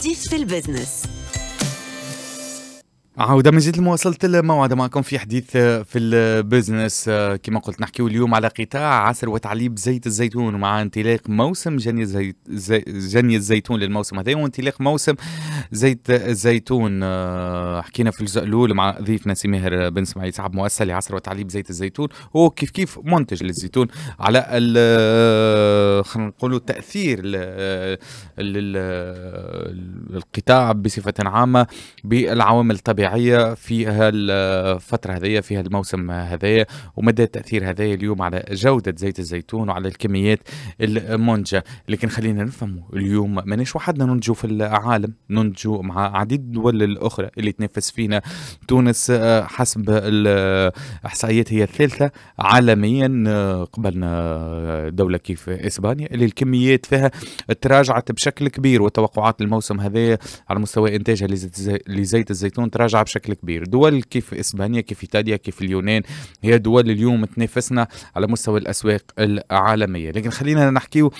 حديث في ال business عودة من جديد لمواصلة الموعد. معكم في حديث في ال business كما قلت نحكيو اليوم على قطاع عصر وتعليب زيت الزيتون مع انطلاق موسم جني الزيت زي جني الزيتون للموسم هذا. وانطلاق موسم زيت الزيتون حكينا في الجزء الأول مع ضيفنا سي ماهر بن سماعيل صاحب مؤسسة لعصر وتعليب زيت الزيتون. هو كيف كيف منتج للزيتون على خلينا نقولوا تأثير القطاع بصفة عامة بالعوامل الطبيعية. الطبيعيه في هالفترة هذية في هالموسم هذايا ومدى التأثير هذايا اليوم على جودة زيت الزيتون وعلى الكميات المنتجه لكن خلينا نفهم اليوم ماناش وحدنا ننتجوا في العالم ننتجوا مع عديد الدول الأخرى اللي تنافس فينا. تونس حسب الاحصائيات هي الثالثة عالميا قبلنا دولة كيف إسبانيا اللي الكميات فيها تراجعت بشكل كبير وتوقعات الموسم هذايا على مستوى إنتاجها لزيت الزيتون تراجع بشكل كبير. دول كيف إسبانيا كيف إيطاليا كيف اليونان هي دول اليوم تنافسنا على مستوى الأسواق العالمية. لكن خلينا نحكيو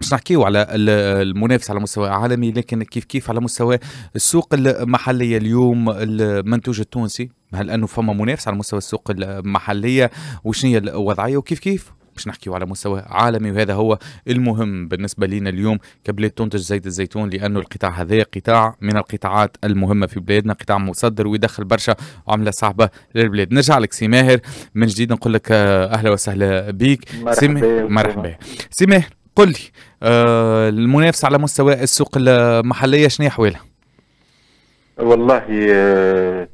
مش نحكيو على المنافس على مستوى عالمي لكن كيف كيف على مستوى السوق المحلية اليوم المنتوج التونسي؟ هل أنه فما منافس على مستوى السوق المحلية؟ وشنو هي الوضعية؟ وكيف كيف باش نحكيو على مستوى عالمي وهذا هو المهم بالنسبة لنا اليوم كبلاد تنتج زيت الزيتون لأنه القطاع هذا قطاع من القطاعات المهمة في بلادنا قطاع مصدر ويدخل برشا عملة صعبة للبلاد. نرجع لك سي ماهر من جديد نقول لك أهلا وسهلا بك مرحبا مرحبا. سي ماهر قل لي آه المنافسة على مستوى السوق المحلية شنو احوالها؟ والله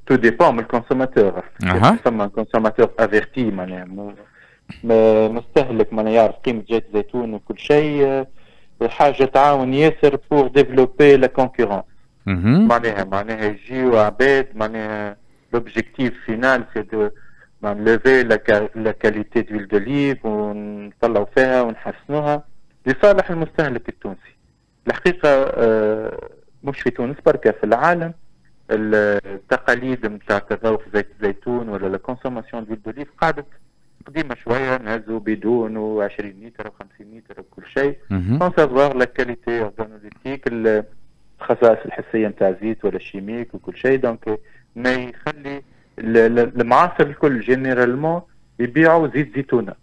tout dépend من ال consommateur. فما consommateur averti معناها مستهلك ما يعرف قيمة زيت الزيتون وكل شيء حاجة تعاون ياسر pour développer la concurrence معناها معناها يجيو عباد معناها l'objectif final c'est de l'élever la qualité de l'huile d'olive ونطلعوا فيها ونحسنوها. لصالح المستهلك التونسي. الحقيقة آه، مش في تونس بركة في العالم. التقاليد نتاع تذوق زيت الزيتون ولا la consommation de l'huile d'olive قعدت قديمة شوية نهزوا بدون و20 لتر و50 لتر وكل شيء. sans savoir la qualité organoleptique الخصائص الحسية نتاع الزيت ولا ال chimique وكل شيء. donc ما يخلي المعاصر الكل généralement يبيعوا زيت زيتونة.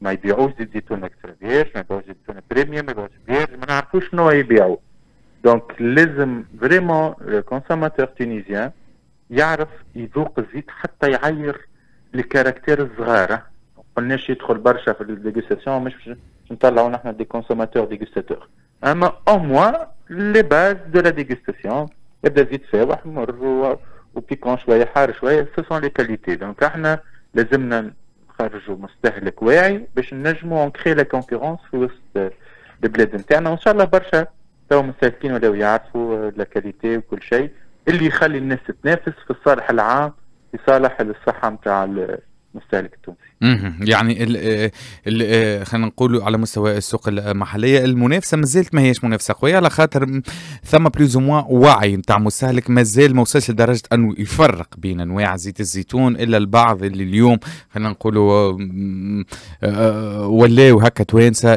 ما يبيعوش زيت زيتون extra vierge ما يبيعوش زيت زيتون premium ما يبيعوش vierge ما نعرفوش شنو يبيعوا. donc لازم vraiment ال consommateur tunisien يعرف يذوق الزيت حتى يعير ال caractères الصغار. قلناش يدخل برشا في ال dégustation مش باش نطلعوا نحن des consommateurs dégustateurs. أما au moins les bases de la dégustation يبدأ زيت فاوح مر و piquant شوية حار شوية. ce sont les qualités donc إحنا لازمنا نخرجوا مستهلك واعي باش نجموا ن créer la concurrence في وسط البلاد نتاعنا وإن شاء الله برشا تو مستهلكين ولاو يعرفوا la qualité وكل شيء. اللي يخلي الناس تتنافس في الصالح العام. لصالح الصحة نتاع المستهلك التونسي. يعني ال ال خلينا نقول على مستوى السوق المحلية المنافسة مازالت ما هيش منافسة قوية على خاطر ثم plus ou moins وعي نتاع مستهلك مازال ما وصلش لدرجة أنه يفرق بين أنواع زيت الزيتون الا البعض اللي اليوم خلينا نقولوا آه، ولاو هكا توانسة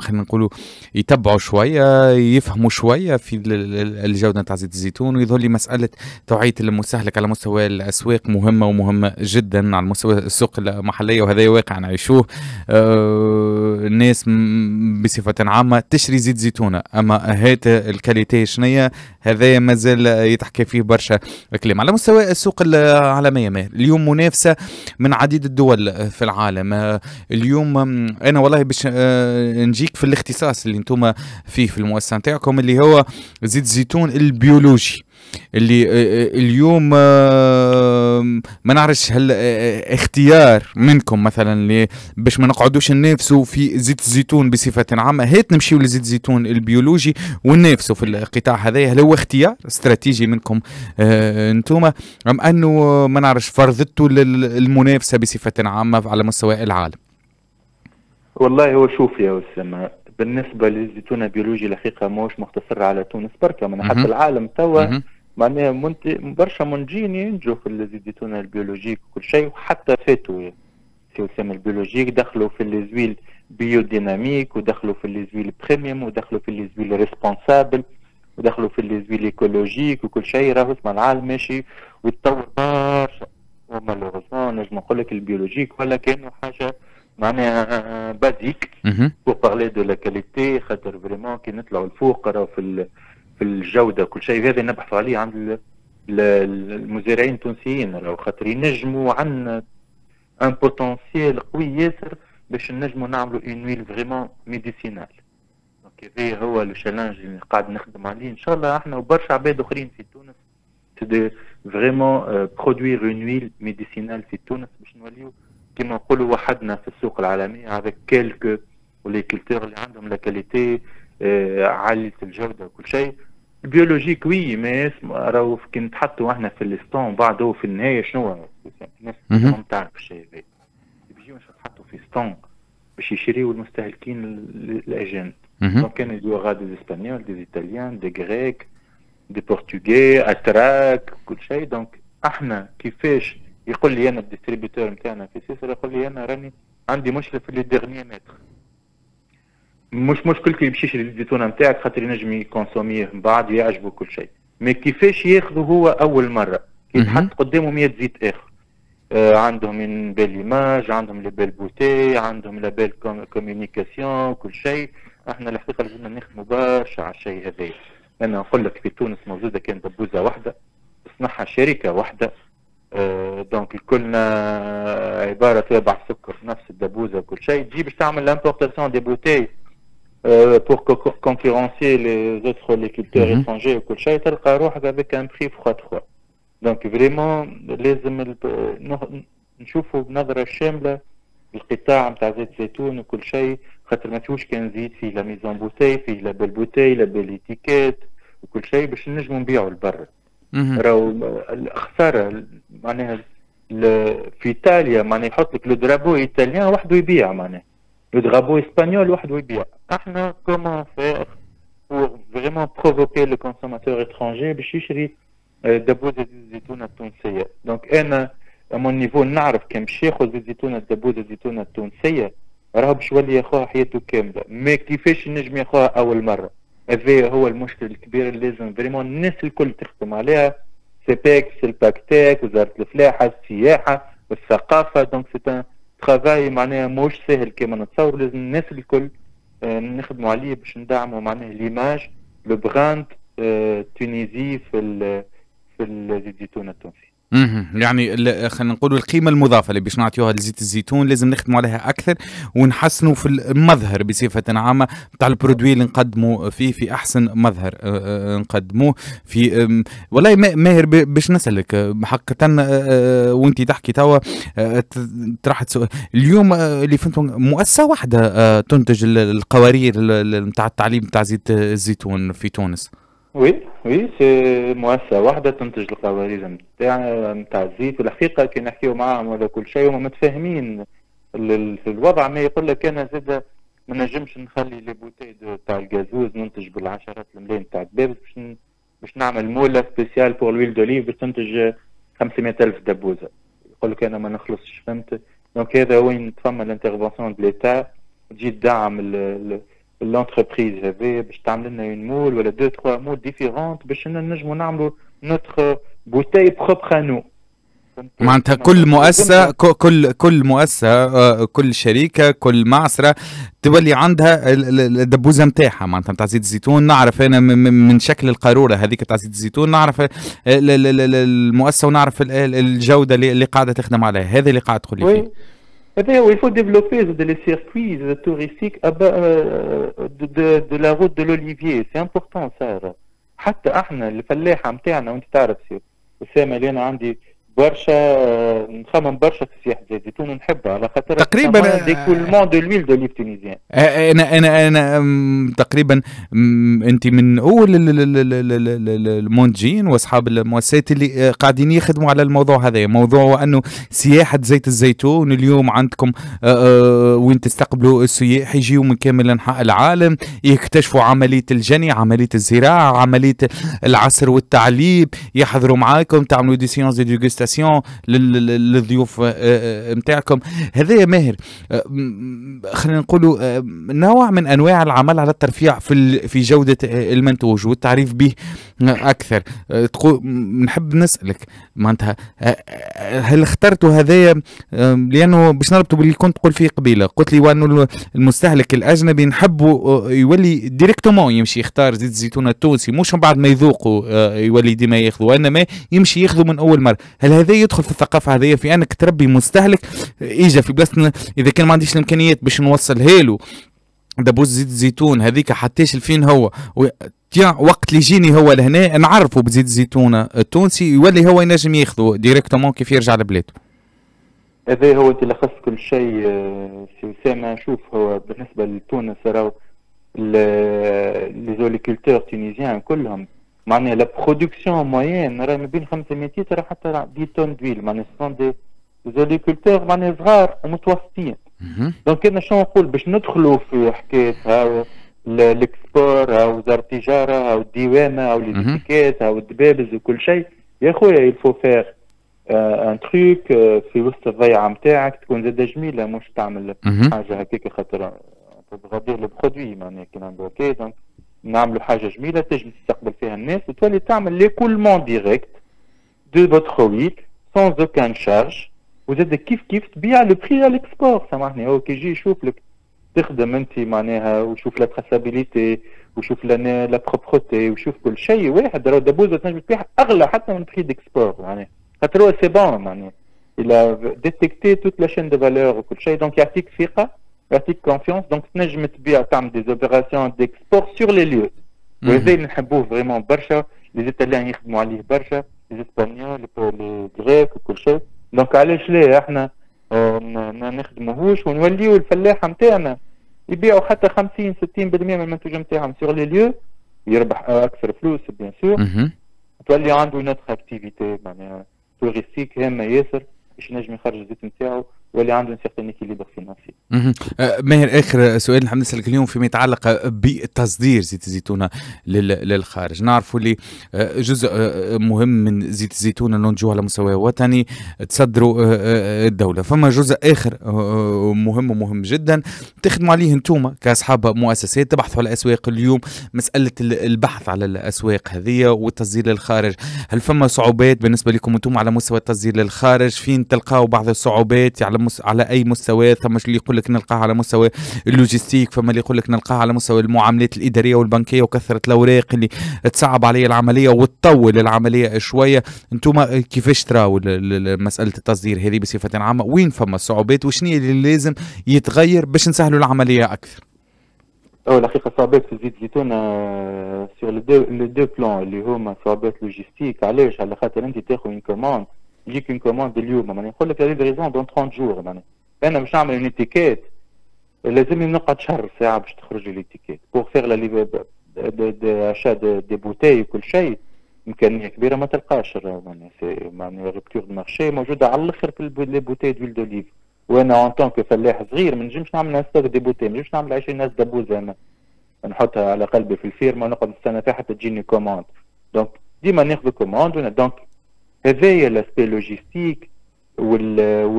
خلينا نقولوا يتبعوا شوية يفهموا شوية في الجودة نتاع زيت الزيتون ويظهر لي مسألة توعية المستهلك على مستوى الأسواق مهمة ومهمة جدا على مستوى السوق المحلية وهذا واقع نعيشوه آه الناس بصفة عامة تشري زيت زيتونة. أما هات الكاليتي شنية هذا مازال يتحكى فيه برشا كلام على مستوى السوق العالمية ما اليوم منافسة من عديد الدول في العالم. آه اليوم أنا والله باش آه نجيك في الاختصاص اللي أنتم فيه في المؤسسة نتاعكم اللي هو زيت الزيتون البيولوجي. اللي اليوم ما نعرفش هل آه، اختيار منكم مثلا باش ما نقعدوش ننافسوا في زيت الزيتون بصفة عامة. هات نمشيو لزيت الزيتون البيولوجي وننافسوا في القطاع هذا هل هو اختيار استراتيجي منكم أنتم أم أنه ما نعرفش فرضتوا المنافسه بصفة عامة على مستوى العالم؟ والله هو شوف يا اسامه بالنسبة للزيتون البيولوجي الحقيقة موش مختصر على تونس بركة من حتى العالم توا معناها منت... برشا منتجين ينتجوا في الزيتون ال biologique وكل شيء وحتى فاتوا. في وسام ال biologique دخلوا في les huiles biodynamiques ودخلوا في les huiles premium ودخلوا في les huiles responsables ودخلوا في les huiles écologiques وكل شيء. راهو اسمع العالم ماشي ويتطور برشا. و malheureusement نجم نقول لك ال biologique ولا كانه حاجة معناها basique pour parler de la qualité خاطر vraiment كي نطلعوا الفوق راهو في في الجودة كل شيء. هذا نبحثوا عليه عند المزارعين التونسيين راهو خاطر ينجموا عندنا un potentiel قوي ياسر باش نجموا نعملوا une huile vraiment médicinale donc هذا هو ال challenge اللي قاعد نخدم عليه. إن شاء الله إحنا وبرشا عباد أخرين في تونس de vraiment produire une huile médicinale في تونس باش نوليو كما نقولوا وحدنا في السوق العالمي avec quelques oléiculteurs اللي عندهم la qualité عالية الجودة وكل شيء. ال biologique oui mais راهو كي نتحطوا إحنا في ال stand بعد في النهاية شنو الناس ما تعرف الشيء هذا بيجيو في stand باش يشريوا المستهلكين الاجانب donc كانوا يدوا غادي des espagnols des italiens des grecs des portugais اتراك كل شيء donc إحنا كيفاش يقول لي أنا ال distributeur نتاعنا في سويسرا يقول لي أنا راني عندي مشكله في les derniers mètres مش مشكل كي يمشيش للزيتونة نتاعك خاطر ينجم ي consommer ه من بعد يعجبه كل شيء. mais كيفاش ياخذه هو أول مرة؟ يتحط قدامه 100 زيت آخر. آه عندهم une belle image عندهم les belles bouteilles عندهم la belle communication كل شيء. إحنا الحقيقة لازمنا نخدموا برشا على الشيء هذا. أنا نقول لك في تونس موجودة كان دبوزه واحدة تصنعها شركة واحدة. آه donc كلنا عبارة تابع سكر نفس الدبوزة وكل شيء. تجي باش تعمل l'importation des bouteilles pour concurrencer les autres agriculteurs mm -hmm. étrangers وكل شيء تلقى روحك avec un prix fois 3 donc vraiment لازم نشوفوا بنظرة شاملة القطاع نتاع زيت الزيتون وكل شيء خاطر ما فيهوش كان زيت فيه la mise en bouteille فيه la belle bouteille la belle étiquette وكل شيء باش نجموا نبيعوا لبرا. راهو الخسارة معناها في إيطاليا معناها يحط لك le drapeau italien وحده يبيع معناها. le drapeau espagnol وحده يبيع إحنا comment faire pour vraiment provoquer le consommateur étranger? باش يشري دبوزة الزيتونة التونسية donc أنا à mon niveau نعرف كان باش ياخذ الزيتونة دبوزة الزيتونة التونسية راهو باش يولي ياخوها حياته كاملة mais كيفاش نجم ياخوها أول مرة هذا هو المشكل الكبير اللي لازم vraiment الناس الكل تخدم عليها CEPEX ال PACKTEC وزارة الفلاحة السياحة والثقافة donc c'est un travail معناها موش ساهل كما نتصور لازم الناس الكل نخدموا عليه باش ندعموا معناها l'image le brand Tunisie في في الزيتون التونسي. يعني خلينا نقولوا القيمة المضافة اللي باش نعطيوها لزيت الزيتون لازم نخدموا عليها أكثر ونحسنوا في المظهر بصفة عامة نتاع ال produit اللي نقدموا فيه في أحسن مظهر نقدموه في والله ماهر باش نسألك حقيقة وأنت تحكي توا طرحت سؤال اليوم اللي فهمتوا مؤسسة واحدة تنتج القوارير نتاع التعليب نتاع زيت الزيتون في تونس. oui oui c'est مؤسسة واحدة تنتج القوارير نتاع نتاع الزيت. والحقيقة كي نحكيو معاهم ولا كل شيء هما متفاهمين في الوضع. ما يقول لك أنا زادة ما نجمش نخلي les bouteilles تاع الجازوز ننتج بالعشرات الملايين تاع الدبابز باش باش نعمل moule spécial pour l'huile d'olive باش تنتج 500 ألف دبوزة. يقول لك أنا ما نخلصش فهمت؟ donc هذا وين تفهم l'intervention de l'État تجي تدعم l'entreprise هذا باش تعمل لنا un moule ولا deux trois moules différents باش نجموا نعملوا notre bouteille propre à nous معناتها كل مؤسسة كل كل مؤسسة كل شركة كل معصرة تولي عندها الدبوزة نتاعها معناتها نتاع زيت الزيتون نعرف أنا من شكل القارورة هذيك تاع زيت الزيتون نعرف المؤسسة ونعرف الجودة اللي قاعدة تخدم عليها. هذا اللي قاعد تقول لي فيه. Eh bien, il faut développer des circuits touristiques de, de, de la route de l'Olivier. C'est important ça. حتى احنا الفلاحه نتاعنا وانت تعرف اسامه اللي انا عندي برشا نخمم برشا في سياحة زيت الزيتون ونحبها على خاطر تقريبا l'écoulement de l'huile d'olive tunisienne أنا أنا أنا تقريبا أنت من أول المنتجين وأصحاب المؤسسات اللي قاعدين يخدموا على الموضوع هذا. موضوع أنه سياحة زيت الزيتون اليوم عندكم وين تستقبلوا السياح يجيوا من كامل أنحاء العالم يكتشفوا عملية الجني عملية الزراعة عملية العصر والتعليب يحضروا معاكم تعملوا des séances de dégustation للضيوف نتاعكم هذايا ماهر خلينا نقولوا نوع من أنواع العمل على الترفيع في في جودة المنتوج والتعريف به أكثر. نحب نسألك معناتها هل اخترتوا هذايا لأنه باش نربطوا باللي كنت تقول فيه قبيلة قلت لي وأنه المستهلك الأجنبي نحبوا يولي directement يمشي يختار زيت الزيتون التونسي مش من بعد ما يذوقوا يولي ديما ياخذوا وإنما يمشي ياخذوا من أول مرة. هل هذا يدخل في الثقافة هذه في أنك تربي مستهلك اجى في بلاصه إذا كان ما عنديش الإمكانيات باش نوصلها له دبوس زيت الزيتون هذيك حتىش لفين هو تيان وقت اللي يجيني هو لهنا نعرفه بزيت الزيتون التونسي يولي هو ينجم ياخذه directement كيف يرجع لبلاده هذا هو انت لخصت كل شيء سي اسامه شوف هو بالنسبة لتونس راهو les oléiculteurs tunisiens كلهم. معناها la production moyenne راه ما بين 500 لتر حتى 10 طن d'huile معناها sont des oléiculteurs معناها صغار ومتوسطين. donc أنا شنو نقول؟ باش ندخلوا في حكايه هاو ال export أو وزاره التجاره أو الديوانة أو les étiquettes أو الدبابز وكل شيء. يا خويا il faut faire un truc في وسط الضيعة نتاعك تكون زاد جميلة مش تعمل حاجة هكاك خاطر تغادر le produit معناها كي donc نعملوا حاجة جميلة تجم تستقبل فيها الناس وتولي تعمل l'écoulement direct ت de votre huile sans aucune charge وزاد كيف كيف تبيع le prix على ال export سامحني هو كي يجي يشوف لك تخدم انت معناها وشوف la traçabilité وشوف la propreté وشوف كل شيء. واحد راه دبوزه تنجم تبيع أغلى حتى من prix d'export معناها. خاطر هو c'est bon معناها. il a détecté toute la chaîne de valeur وكل شيء. donc يعطيك ثقه يعطيك confiance donc تنجم تبيع تعمل des opérations d'export sur les lieux وهذا اللي نحبوه vraiment برشا les Italiens يخدموا عليه برشا les Espagnols les Grecs وكل شيء donc علاش لا إحنا ما نخدموهوش ونوليو الفلاحه نتاعنا يبيعوا حتى 50 60% من المنتوج نتاعهم sur les lieux يربح أكثر فلوس bien sûr تولي عنده une autre activité معناها touristique هامه ياسر باش ينجم يخرج الزيت نتاعو واللي عنده certain équilibre financier. ماهر آخر سؤال نحب نسألك اليوم فيما يتعلق بتصدير زيت الزيتونة للخارج، نعرفوا اللي آه، جزء آه، مهم من زيت الزيتونة ننتجوه على مستوى وطني تصدروا الدولة، فما جزء آخر مهم ومهم جدا. تخدموا عليه أنتم كأصحاب مؤسسات تبحثوا على الأسواق اليوم مسألة البحث على الأسواق هذه والتصدير للخارج، هل فما صعوبات بالنسبة لكم أنتم على مستوى التصدير للخارج؟ فين تلقاوا بعض الصعوبات؟ على مس... على أي مستوى ثم اللي يقول لك نلقاه على مستوى اللوجستيك فما اللي يقول لك نلقاه على مستوى المعاملات الإدارية والبنكية وكثرة الأوراق اللي تصعب علي العملية وتطول العملية شوية. أنتم كيفاش تراو مسألة التصدير هذه بصفة عامة؟ وين فما الصعوبات؟ وشنو اللي لازم يتغير باش نسهلوا العملية أكثر؟ أو الحقيقة صعوبات في زيت الزيتون sur les deux plans اللي هما صعوبات لوجيستيك علاش؟ على خاطر أنت تاخذ une commande يجيك une commande اليوم معناها يقول لك livraison dans 30 jours معناها أنا باش نعمل une étiquette لازمني نقعد شهر ساعه باش تخرج les étiquettes pour faire l'achat des bouteilles وكل شيء امكانيه كبيره ما تلقاش معناها c'est معناها rupture de marché موجوده على الآخر في les bouteilles d'huile d'olive وأنا en tant que فلاح صغير ما نجمش نعمل stock des bouteilles ما نجمش نعمل 20 ناس دبوزه أنا نحطها على قلبي في الفيرما ونقعد نستنى فيها حتى تجيني commande donc ديما ناخذ commande donc هذايا l'aspect logistique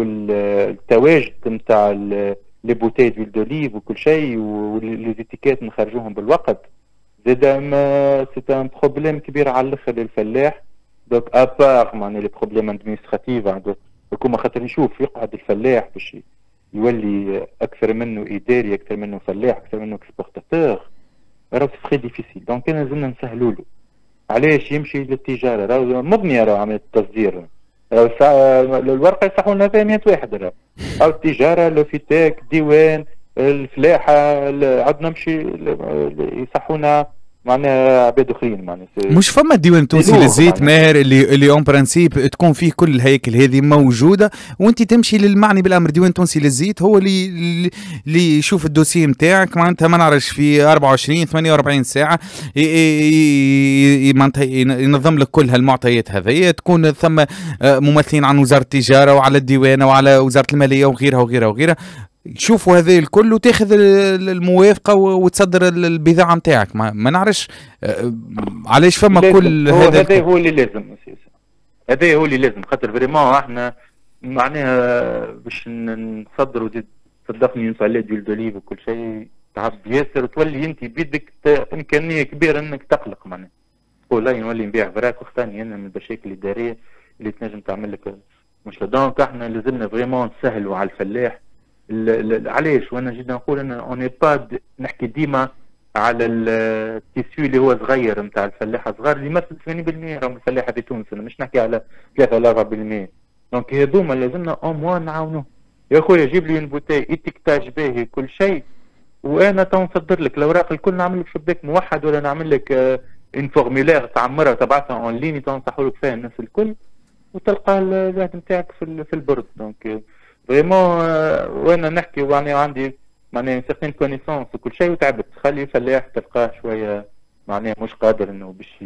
والتواجد نتاع les bouteilles d'huile d'olive وكل شيء و les étiquettes نخرجوهم بالوقت. زاد c'est un problème كبير على الآخر للفلاح. donc à part معناها les problèmes administratifs عنده خاطر يشوف يقعد الفلاح باش يولي أكثر منه إداري أكثر منه فلاح أكثر منه exportateur راه c'est très difficile donc كان لازمنا نسهلوا له علاش يمشي للتجارة؟ راه مضنيه راه عملية التصدير. الورقة يصحوا لنا فيها 100 واحد راه أو التجارة لوفيتاك ديوان الفلاحة عندنا نمشي يصحونا معناها عباد اخرين معناها مش فما ديوان تونسي للزيت ماهر اللي اللي en principe تكون فيه كل الهيكل هذه موجودة وانت تمشي للمعني بالأمر. ديوان تونسي للزيت هو اللي اللي يشوف ال dossier نتاعك معناتها ما نعرفش في 24 48 ساعة معناتها ينظم لك كل هالمعطيات هذه تكون ثم آه، ممثلين عن وزارة التجارة وعلى الديوانة وعلى وزارة المالية وغيرها وغيرها وغيرها. تشوفوا هذا الكل وتاخذ الموافقة وتصدر البضاعة نتاعك ما, ما نعرفش آه، علاش فما كل هذا هذا هو اللي لازم هذا هو اللي لازم. خاطر vraiment إحنا معناها باش نصدروا صدقني ينفع عليه de l'huile d'olive وكل شيء تعب ياسر وتولي انت بيدك إمكانية كبيرة إنك تقلق معناها. تقول لا نولي نبيع فراك وختاني أنا من المشاكل الإدارية اللي تنجم تعمل لك. مش دونك إحنا لازمنا فريمون نسهلوا على الفلاح. علاش؟ وأنا جيت نقول أنا اوني با نحكي ديما على التيسيو اللي هو صغير نتاع الفلاحة. صغار اللي يمثل 80% راهم الفلاحة في تونس أنا مش نحكي على 3 ولا 4% دونك هذوما لازمنا أو موان نعاونوه. يا خويا جيب لي بوتاي اتيكتاج باهي كل شيء. وأنا تو نصدر لك. الاوراق الكل نعمل لك شباك موحد ولا نعمل لك ان فورميلير تعمرها وتبعثها اون ليني تنصحوا لك فيها الناس الكل وتلقى الزهد نتاعك في البرد. دونك فريمون وأنا نحكي وأنا عندي معناها سيغتين كونيسونس وكل شيء وتعبت خلي فلاح تلقاه شوية معناها مش قادر انه باش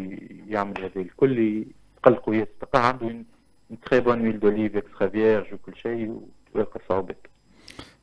يعمل هذا الكل يقلق وياس تلقاه عنده très bonne huile d'olive extra vierge وكل شيء ويلقى صعوبات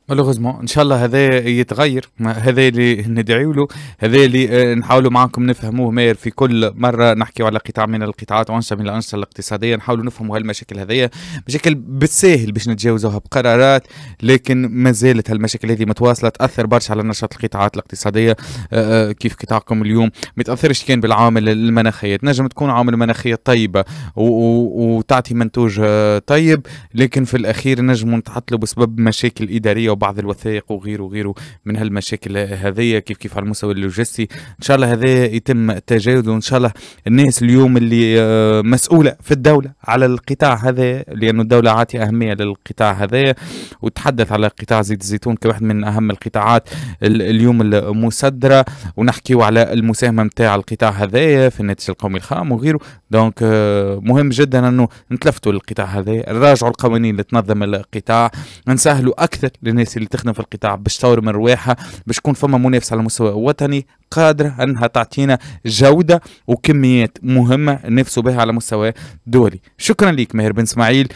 مالوغوزمون إن شاء الله هذا يتغير. هذا اللي ندعي له. هذا اللي آه، نحاولوا معكم نفهموه ماير في كل مرة. نحكي على قطاع من القطاعات وانشطه من الانشطه الاقتصادية. نحاولوا نفهموا هالمشاكل هذيا مشاكل بالساهل باش نتجاوزوها بقرارات لكن ما زالت هالمشاكل هذه متواصلة. تأثر برشا على نشاط القطاعات الاقتصادية. آه، آه، كيف قطاعكم اليوم؟ ما تاثرش كان بالعوامل المناخية. تنجم تكون عوامل مناخية طيبة وتعطي منتوج طيب لكن في الأخير نجموا نتعطلوا بسبب مشاكل إدارية وبعض الوثائق وغيره وغيره من هالمشاكل هذه كيف كيف على المستوى اللوجستي. إن شاء الله هذا يتم تجاوزه. وان شاء الله الناس اليوم اللي آه، مسؤولة في الدولة على القطاع هذا لأنه الدولة عاطية أهمية للقطاع هذا وتحدث على قطاع زيت الزيتون كواحد من أهم القطاعات اليوم المصدره ونحكيو على المساهمة نتاع القطاع هذا في الناتج القومي الخام وغيره. دونك آه، مهم جدا أنه نتلفتوا للقطاع هذا نراجعوا القوانين اللي تنظم القطاع. نسهلوا أكثر للناس اللي تخدم في القطاع باش تطور من رواحها باش تكون فما منافسة على المستوى الوطني قادرة أنها تعطينا جودة وكميات مهمة نفسه بها على مستوى دولي. شكرا لك ماهر بن إسماعيل.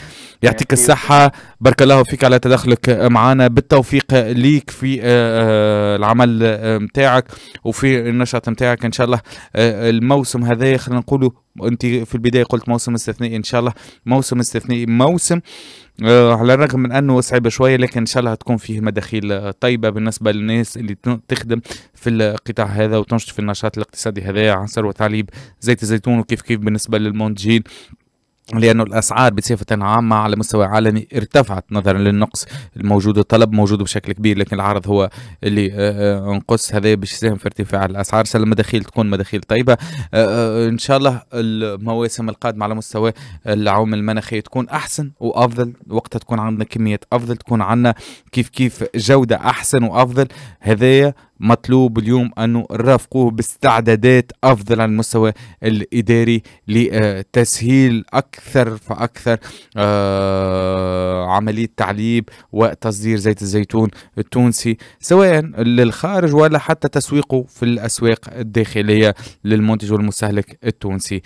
يعطيك الصحة. بارك الله فيك على تدخلك معنا. بالتوفيق ليك في آه، آه، العمل متاعك وفي النشاط متاعك إن شاء الله. آه، الموسم هذا خلينا نقوله انت في البداية قلت موسم استثنائي إن شاء الله موسم استثنائي موسم آه على الرغم من أنه صعب شوية لكن إن شاء الله هتكون فيه مداخيل طيبة بالنسبة للناس اللي تخدم في القطاع هذا وتنشط في النشاط الاقتصادي هذا عنصر وتعليب زيت الزيتون وكيف كيف بالنسبة للمنتجين. لأنه الأسعار بصفة عامة على مستوى عالمي ارتفعت نظرا للنقص الموجود الطلب موجود بشكل كبير لكن العرض هو اللي آه، آه، أنقص. هذا باش يساهم في ارتفاع الأسعار. سال المداخيل تكون مداخيل طيبة. آه، إن شاء الله المواسم القادمة على مستوى العوامل المناخية تكون أحسن وأفضل. وقتها تكون عندنا كمية أفضل تكون عندنا كيف كيف جودة أحسن وأفضل. هذايا مطلوب اليوم أنه نرافقوه باستعدادات أفضل على المستوى الإداري لتسهيل أكثر فأكثر آه، عملية تعليب وتصدير زيت الزيتون التونسي سواء للخارج ولا حتى تسويقه في الأسواق الداخلية للمنتج والمستهلك التونسي.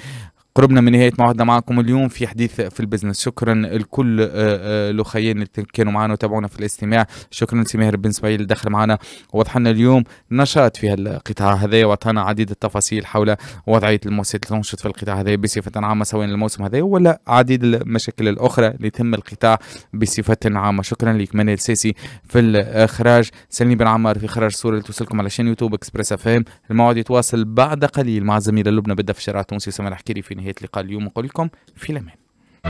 قربنا من نهاية موعدنا معكم اليوم. في حديث في ال business. شكرا لكل آه، آه، الاخرين اللي كانوا معنا وتابعونا في الاستماع. شكرا سمير بن إسماعيل اللي دخل معنا. ووضح لنا اليوم نشاط في القطاع هذا وعطانا عديد التفاصيل حول وضعية المؤسسات اللي تنشط في القطاع هذا بصفة عامة سواء الموسم هذا ولا عديد المشاكل الأخرى اللي تهم القطاع بصفة عامة. شكرا لك منال سيسي في الإخراج. سلمي بن عمار في إخراج الصورة اللي توصلكم على شان يوتيوب إكسبريس إف الموعد يتواصل بعد قليل مع زميل لبنى بدة في الشارع التونسي سمير حكيري في نهاية لقاء اليوم نقول لكم في الأمان.